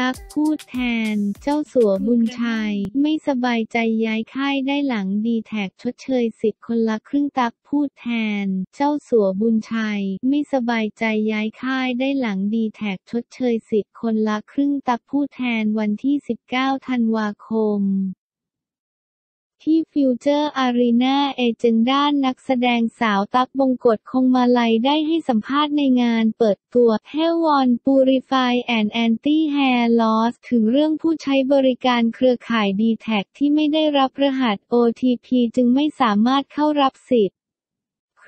ตั๊กพูดแทน เจ้าสัวบุญชัย ไม่สบายใจย้ายค่ายได้หลังดีแทคชดเชยสิทธิ์คนละครึ่งตั๊กพูดแทน เจ้าสัวบุญชัย ไม่สบายใจย้ายค่ายได้หลังดีแทคชดเชยสิทธิ์คนละครึ่งตั๊กพูดแทนวันที่ 19 ธันวาคม ที่ฟิวเจอร์อารีนาเอเจนด้านนักแสดงสาวตั๊กบงกชคงมาลัยได้ให้สัมภาษณ์ในงานเปิดตัว h e w o n Purify and Anti Hair Loss ถึงเรื่องผู้ใช้บริการเครือข่ายดีแทคที่ไม่ได้รับรหัส OTP จึงไม่สามารถเข้ารับสิทธิ์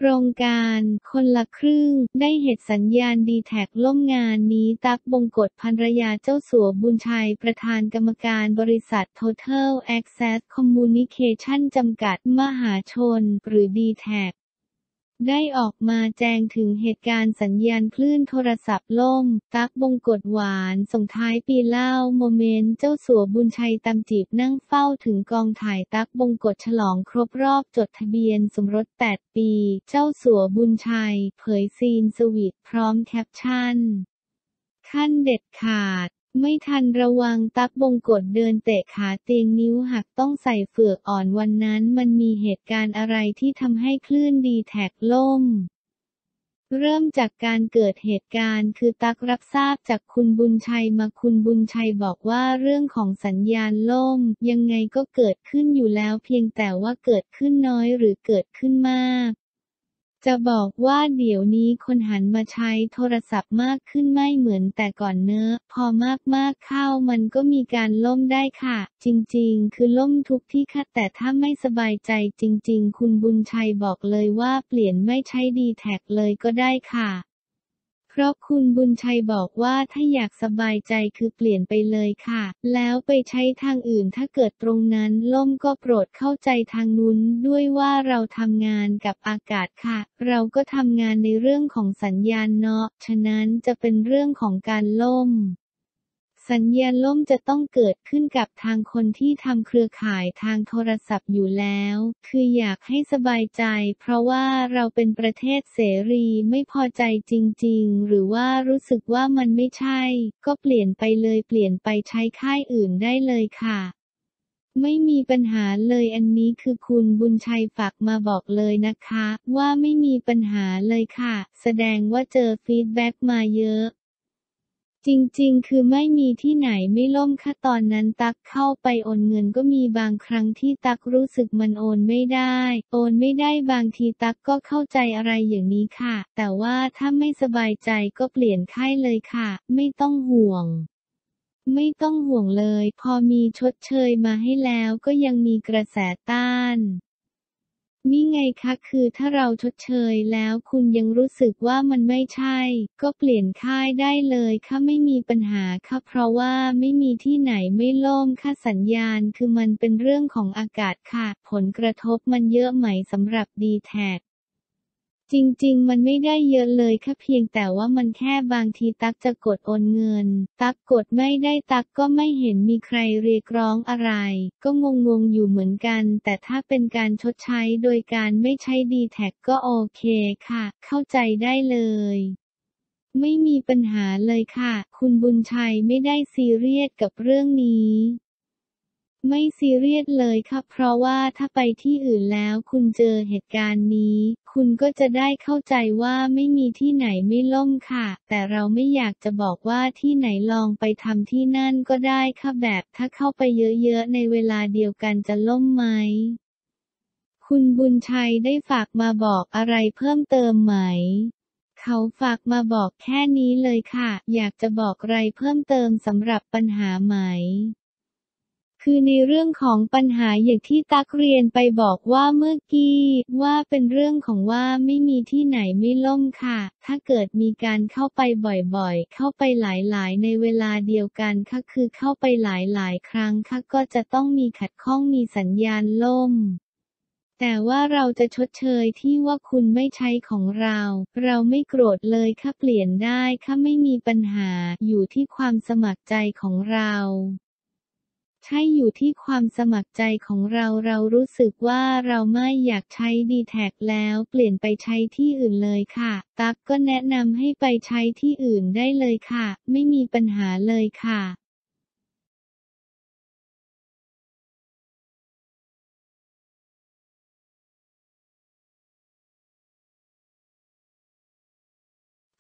ครงการคนละครึ่ง ได้เหตุสัญญาณดีแท็กล่มงานนี้ ตักบงกฎภรรยาเจ้าสัวบุญชัย ประธานกรรมการบริษัท Total Access Communication จำกัดมหาชน หรือดีแท็ ได้ออกมาแจ้งถึงเหตุการณ์สัญญาณคลื่นโทรศัพท์ล่ม ตักบงกฎหวานส่งท้ายปีเล่าโมเมนต์เจ้าสัวบุญชัยตาจีบนั่งเฝ้าถึงกองถ่ายตักบงกฎฉลองครบรอบจดทะเบียนสมรส 8 ปี เจ้าสัวบุญชัย เผยซีนสวีทพร้อมแคปชั่น ขั้นเด็ดขาด ไม่ทันระวังตักบงกฎเดินเตะขาเตียงนิ้วหักต้องใส่เฟือกอ่อนวันนั้นมันมีเหตุการณ์อะไรที่ทำให้คลื่นดีแท็กล่ม เริ่มจากการเกิดเหตุการณ์คือตักรับทราบจากคุณบุญชัยมาคุณบุญชัยบอกว่าเรื่องของสัญญาณล่ม ยังไงก็เกิดขึ้นอยู่แล้วเพียงแต่ว่าเกิดขึ้นน้อยหรือเกิดขึ้นมาก จะบอกว่าเดี๋ยวนี้คนหันมาใช้โทรศัพท์มากขึ้นไม่เหมือนแต่ก่อนเนอะ พอมากๆเข้ามันก็มีการล่มได้ค่ะ จริงๆ คือล่มทุกที่ค่ะ แต่ถ้าไม่สบายใจจริง ๆ คุณบุญชัยบอกเลยว่าเปลี่ยนไม่ใช้ดีแท็กเลยก็ได้ค่ะ เพราะคุณบุญชัยบอกว่าถ้าอยากสบายใจคือเปลี่ยนไปเลยค่ะ แล้วไปใช้ทางอื่นถ้าเกิดตรงนั้นล่มก็โปรดเข้าใจทางนู้นด้วยว่าเราทำงานกับอากาศค่ะ เราก็ทำงานในเรื่องของสัญญาณเนาะ ฉะนั้นจะเป็นเรื่องของการล่ม สัญญาณล่มจะต้องเกิดขึ้นกับทางคนที่ทำเครือข่ายทางโทรศัพท์อยู่แล้ว คืออยากให้สบายใจ เพราะว่าเราเป็นประเทศเสรีไม่พอใจจริง ๆ หรือว่ารู้สึกว่ามันไม่ใช่ ก็เปลี่ยนไปเลยเปลี่ยนไปใช้ค่ายอื่นได้เลยค่ะไม่มีปัญหาเลยอันนี้คือคุณบุญชัยฝากมาบอกเลยนะคะ ว่าไม่มีปัญหาเลยค่ะ แสดงว่าเจอ feedback มาเยอะ จริงๆ คือไม่มีที่ไหนไม่ล่มค่ะตอนนั้นตั๊กเข้าไปโอนเงินก็มีบางครั้งที่ตั๊กรู้สึกมันโอนไม่ได้ โอนไม่ได้บางทีตั๊กก็เข้าใจอะไรอย่างนี้ค่ะ แต่ว่าถ้าไม่สบายใจก็เปลี่ยนค่ายเลยค่ะ ไม่ต้องห่วงไม่ต้องห่วงเลย พอมีชดเชยมาให้แล้วก็ยังมีกระแสต้าน นี่ไงคะคือถ้าเราชดเชยแล้วคุณยังรู้สึกว่ามันไม่ใช่ ก็เปลี่ยนค่ายได้เลยค่ะไม่มีปัญหาค่ะเพราะว่าไม่มีที่ไหนไม่ล่มค่ะสัญญาณ คือมันเป็นเรื่องของอากาศค่ะ ผลกระทบมันเยอะไหมสำหรับดีแท็ จริง ๆ มันไม่ได้เยอะเลยแค่เพียงแต่ว่ามันแค่บางทีตักจะกดโอนเงิน ตักกดไม่ได้ตักก็ไม่เห็นมีใครเรียกร้องอะไร ก็งงๆอยู่เหมือนกัน แต่ถ้าเป็นการชดใช้โดยการไม่ใช้ดีแท็กก็โอเคค่ะ เข้าใจได้เลยไม่มีปัญหาเลยค่ะ คุณบุญชัยไม่ได้ซีเรียสกับเรื่องนี้ ไม่ซีเรียสเลยค่ะเพราะว่าถ้าไปที่อื่นแล้วคุณเจอเหตุการณ์นี้ คุณก็จะได้เข้าใจว่าไม่มีที่ไหนไม่ล่มค่ะ แต่เราไม่อยากจะบอกว่าที่ไหนลองไปทำที่นั่นก็ได้ค่ะแบบถ้าเข้าไปเยอะๆ ในเวลาเดียวกันจะล่มไหม คุณบุญชัยได้ฝากมาบอกอะไรเพิ่มเติมไหมเขาฝากมาบอกแค่นี้เลยค่ะ อยากจะบอกอะไรเพิ่มเติมสำหรับปัญหาไหม คือในเรื่องของปัญหาอย่างที่ตักเรียนไปบอกว่าเมื่อกี้ว่าเป็นเรื่องของว่าไม่มีที่ไหนไม่ล่มค่ะ ถ้าเกิดมีการเข้าไปบ่อยๆ เข้าไปหลายๆ ในเวลาเดียวกันค่ะคือเข้าไปหลายๆ ครั้งค่ะก็จะต้องมีขัดข้องมีสัญญาณล่มแต่ว่าเราจะชดเชยที่ว่าคุณไม่ใช้ของเรา เราไม่โกรธเลยค่ะเปลี่ยนได้ค่ะไม่มีปัญหาอยู่ที่ความสมัครใจของเรา ใช่อยู่ที่ความสมัครใจของเราเรารู้สึกว่าเราไม่อยากใช้ดีแท็แล้วเปลี่ยนไปใช้ที่อื่นเลยค่ะ ตั๊กก็แนะนำให้ไปใช้ที่อื่นได้เลยค่ะ ไม่มีปัญหาเลยค่ะ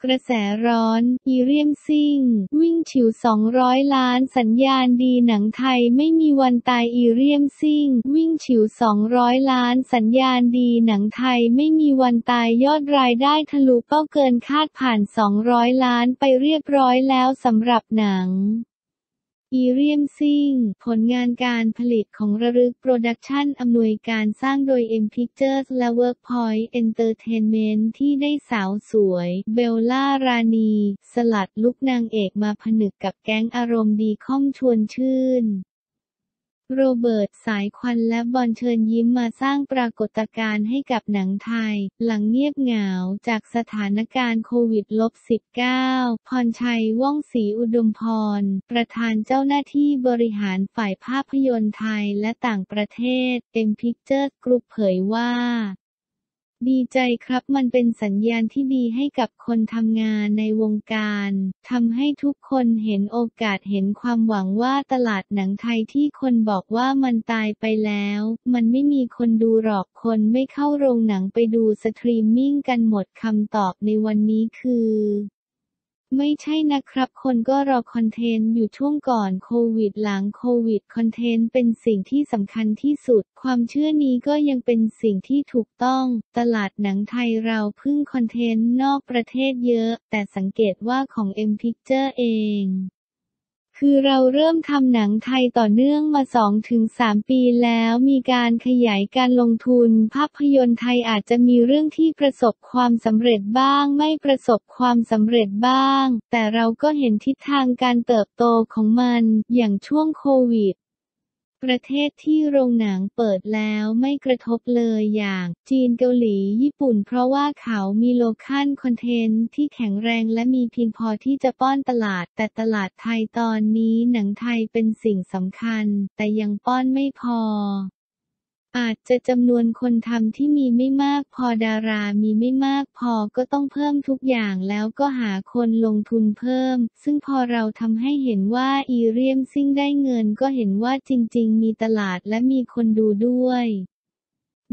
กระแสร้อน อีเรียมซิ่ง วิ่งฉิว 200 ล้านสัญญาณดีหนังไทยไม่มีวันตายอีเรียมซิ่ง วิ่งฉิว 200 ล้านสัญญาณดีหนังไทยไม่มีวันตายยอดรายได้ทะลุเป้าเกินคาดผ่าน 200 ล้านไปเรียบร้อยแล้วสำหรับหนัง อีเรียมซิงผลงานการผลิตของระลึกโปรดักชันอำนวยการสร้างโดย M Pictures และ Workpoint Entertainment ที่ได้สาวสวย เบลล่ารานีสลัด look นางเอกมาผนึกกับแก๊งอารมณ์ดีค่อมชวนชื่น โรเบิร์ตสายควันและบอลเชิญยิ้มมาสร้างปรากฏการณ์ให้กับหนังไทย หลังเงียบเหงาจากสถานการณ์โควิด -19 พรชัยว่องศรีอุดมพร ประธานเจ้าหน้าที่บริหารฝ่ายภาพยนตร์ไทยและต่างประเทศ M Pictures Group เผยว่า ดีใจครับมันเป็นสัญญาณที่ดีให้กับคนทำงานในวงการทำให้ทุกคนเห็นโอกาสเห็นความหวังว่าตลาดหนังไทยที่คนบอกว่ามันตายไปแล้ว มันไม่มีคนดูหรอกคนไม่เข้าโรงหนังไปดูสตรีมมิ่งกันหมดคำตอบในวันนี้คือ ไม่ใช่นะครับ คนก็รอ content อยู่ช่วงก่อนโควิดหลังโควิด content เป็นสิ่งที่สำคัญที่สุด ความเชื่อนี้ก็ยังเป็นสิ่งที่ถูกต้อง ตลาดหนังไทยเราพึ่งคอนเทนต์นอกประเทศเยอะ แต่สังเกตว่าของ M Picture เอง คือเราเริ่มทำหนังไทยต่อเนื่องมา 2-3 ปีแล้วมีการขยายการลงทุน ภาพยนตร์ไทยอาจจะมีเรื่องที่ประสบความสำเร็จบ้าง ไม่ประสบความสำเร็จบ้าง แต่เราก็เห็นทิศทางการเติบโตของมัน อย่างช่วงโควิด ประเทศที่โรงหนังเปิดแล้วไม่กระทบเลยอย่าง จีนเกาหลีญี่ปุ่น เพราะว่าเขามีโลคัลคอนเทนต์ที่แข็งแรงและมีเพียงพอที่จะป้อนตลาด แต่ตลาดไทยตอนนี้หนังไทยเป็นสิ่งสำคัญ แต่ยังป้อนไม่พอ อาจจะจำนวนคนทำที่มีไม่มากพอดารามีไม่มากพอก็ต้องเพิ่มทุกอย่างแล้วก็หาคนลงทุนเพิ่ม ซึ่งพอเราทำให้เห็นว่าอีเรียมซิ่งได้เงินก็เห็นว่าจริง ๆ มีตลาดและมีคนดูด้วย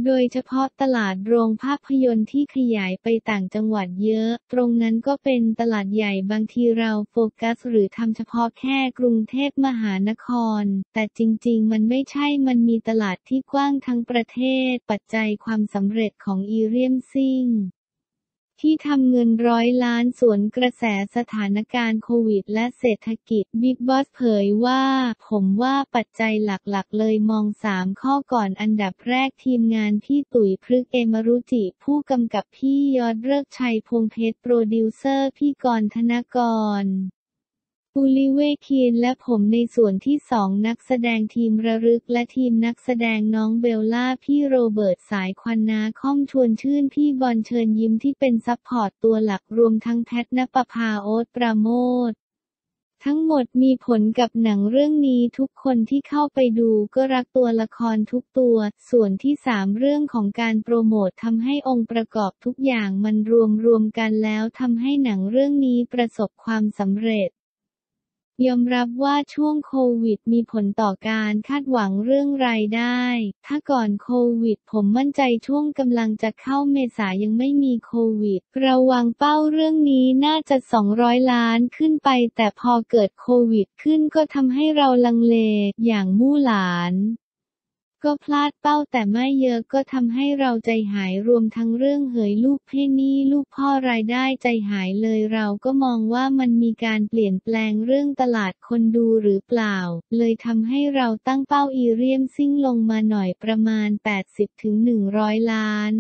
โดยเฉพาะตลาดโรงภาพยนตร์ที่ขยายไปต่างจังหวัดเยอะ ตรงนั้นก็เป็นตลาดใหญ่บางทีเราโฟกัสหรือทำเฉพาะแค่กรุงเทพมหานคร แต่จริงๆ มันไม่ใช่ มันมีตลาดที่กว้างทั้งประเทศ ปัจจัยความสำเร็จของอีเรียมซิง ที่ทำเงินร้อยล้านสวนกระแสสถานการณ์โควิดและเศรษฐกิจ big boss เผยว่า ผมว่าปัจจัยหลักๆ เลยมองสามข้อก่อนอันดับแรกทีมงานพี่ตุ๋ยพฤกษ์ เอมะรุจิ ผู้กำกับพี่ยอดเลิกชัยพงเพชรโปรดิวเซอร์พี่กรธนกร ปูลิเวคีนและผมในส่วนที่สองนักแสดงทีมระลึกและทีมนักแสดงน้องเบลล่าพี่โรเบิร์ตสายควันน้าค่อมชวนชื่นพี่บอลเชิญยิ้มที่เป็น support ตัวหลักรวมทั้งแพทนปภาโอ๊ตปราโมททั้งหมดมีผลกับหนังเรื่องนี้ทุกคนที่เข้าไปดูก็รักตัวละครทุกตัว ส่วนที่สามเรื่องของการโปรโมททำให้องค์ประกอบทุกอย่างมันรวมรวมกันแล้วทำให้หนังเรื่องนี้ประสบความสำเร็จ ยอมรับว่าช่วงโควิดมีผลต่อการคาดหวังเรื่องรายได้ ถ้าก่อนโควิดผมมั่นใจช่วงกำลังจะเข้าเมษายังไม่มีโควิดเราวางเป้าเรื่องนี้น่าจะ 200 ล้านขึ้นไป แต่พอเกิดโควิดขึ้นก็ทำให้เราลังเล อย่างมู่หลาน ก็พลาดเป้าแต่ไม่เยอะก็ทำให้เราใจหายรวมทั้งเรื่องเหยลูกเพ่นี่ลูกพ่อรายได้ใจหายเลยเราก็มองว่ามันมีการเปลี่ยนแปลงเรื่องตลาดคนดูหรือเปล่า เลยทำให้เราตั้งเป้าอีเรียมซิ่งลงมาหน่อยประมาณ 80-100 ล้าน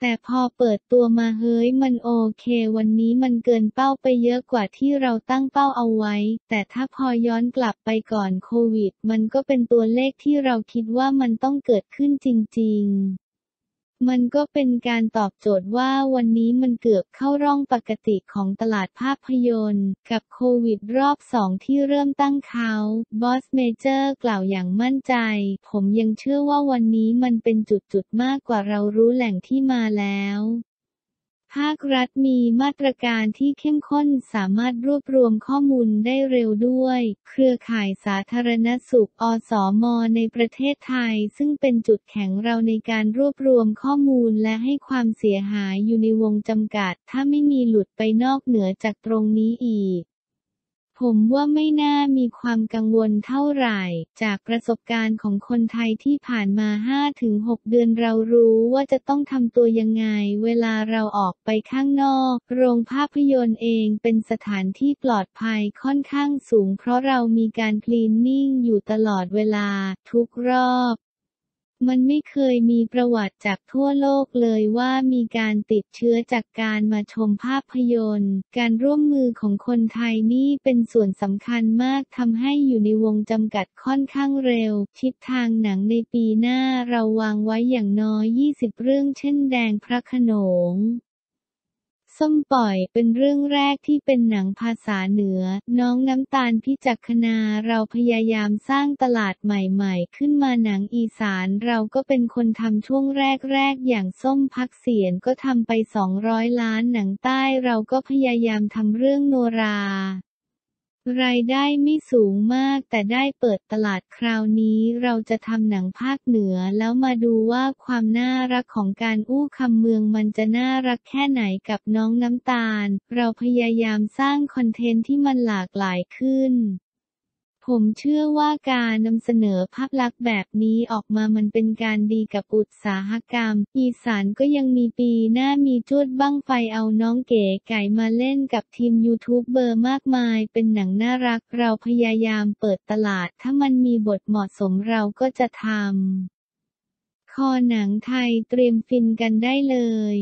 แต่พอเปิดตัวมาเฮ้ยมันโอเค วันนี้มันเกินเป้าไปเยอะกว่าที่เราตั้งเป้าเอาไว้ แต่ถ้าพอย้อนกลับไปก่อนโควิด มันก็เป็นตัวเลขที่เราคิดว่ามันต้องเกิดขึ้นจริง ๆ มันก็เป็นการตอบโจทย์ว่าวันนี้มันเกือบเข้าร่องปกติของตลาดภาพยนตร์ กับโควิดรอบสองที่เริ่มตั้งเขาบอสเมเจอร์กล่าวอย่างมั่นใจ ผมยังเชื่อว่าวันนี้มันเป็นจุดๆมากกว่าเรารู้แหล่งที่มาแล้ว ภาครัฐมีมาตรการที่เข้มข้นสามารถรวบรวมข้อมูลได้เร็วด้วย เครือข่ายสาธารณสุข อสมในประเทศไทย ซึ่งเป็นจุดแข็งเราในการรวบรวมข้อมูลและให้ความเสียหายอยู่ในวงจำกัด ถ้าไม่มีหลุดไปนอกเหนือจากตรงนี้อีก ผมว่าไม่น่ามีความกังวลเท่าไหร่ จากประสบการณ์ของคนไทยที่ผ่านมา 5-6 เดือนเรารู้ว่าจะต้องทำตัวยังไง เวลาเราออกไปข้างนอก โรงภาพยนตร์เองเป็นสถานที่ปลอดภัยค่อนข้างสูง เพราะเรามีการคลีนนิ่งอยู่ตลอดเวลา ทุกรอบ มันไม่เคยมีประวัติจากทั่วโลกเลยว่ามีการติดเชื้อจากการมาชมภาพยนตร์ การร่วมมือของคนไทยนี่เป็นส่วนสำคัญมากทำให้อยู่ในวงจำกัดค่อนข้างเร็ว ทิศทางหนังในปีหน้าเราวางไว้อย่างน้อย 20 เรื่องเช่นแดงพระขนง ส้มปล่อยเป็นเรื่องแรกที่เป็นหนังภาษาเหนือ น้องน้ำตาลพิจักคณาเราพยายามสร้างตลาดใหม่ๆ ขึ้นมาหนังอีสานเราก็เป็นคนทำช่วงแรกๆ อย่างส้มพักเสียนก็ทำไป 200 ล้านหนังใต้เราก็พยายามทำเรื่องโนรา รายได้ไม่สูงมากแต่ได้เปิดตลาดคราวนี้เราจะทำหนังภาคเหนือแล้วมาดูว่าความน่ารักของการอู้คำเมืองมันจะน่ารักแค่ไหนกับน้องน้ำตาล เราพยายามสร้างคอนเทนต์ที่มันหลากหลายขึ้น ผมเชื่อว่าการนำเสนอภาพลักษณ์แบบนี้ออกมามันเป็นการดีกับอุตสาหกรรม อีสานก็ยังมีปีหน้ามีจุดบั้งไฟเอาน้องเก๋ไก่มาเล่นกับทีมยูทูบเบอร์มากมาย เป็นหนังน่ารักเราพยายามเปิดตลาด ถ้ามันมีบทเหมาะสมเราก็จะทำคอหนังไทยเตรียมฟินกันได้เลย